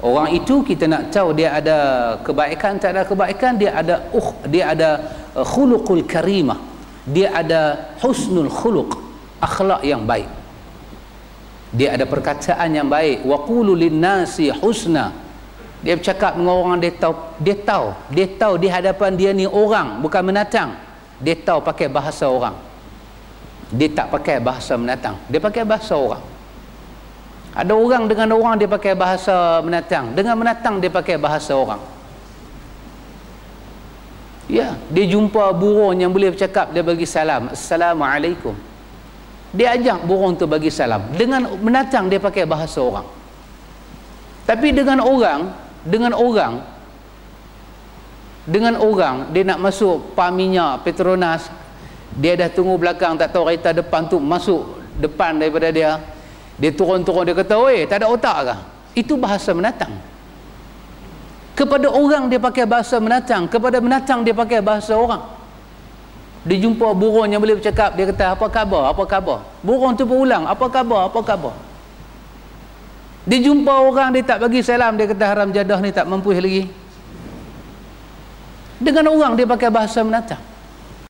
orang itu kita nak tahu dia ada kebaikan tak ada kebaikan dia ada uh dia ada uh, khuluqul karimah. Dia ada husnul khuluq akhlak yang baik. Dia ada perkataan yang baik. Wa qulu linnasi husna. Dia bercakap dengan orang dia tahu dia tahu dia tahu di hadapan dia ni orang bukan menatang. Dia tahu pakai bahasa orang. Dia tak pakai bahasa menatang. Dia pakai bahasa orang ada orang dengan orang dia pakai bahasa menatang. Dengan menatang dia pakai bahasa orang. Ya dia jumpa burung yang boleh bercakap dia bagi salam. Assalamualaikum. Dia ajak burung tu bagi salam. Dengan menatang dia pakai bahasa orang. Tapi dengan orang dengan orang dengan orang dia nak masuk Paminya Petronas dia dah tunggu belakang tak tahu kereta depan tu masuk depan daripada dia dia turun-turun dia kata oi tak ada otak ke itu bahasa menatang. Kepada orang dia pakai bahasa menatang kepada menatang dia pakai bahasa orang. Dia jumpa burung yang boleh bercakap dia kata apa khabar? Apa khabar? Burung tu berulang apa khabar? Apa khabar? Dia jumpa orang dia tak bagi salam dia kata haram jadah ni tak mampu lagi. Dengan orang dia pakai bahasa menatang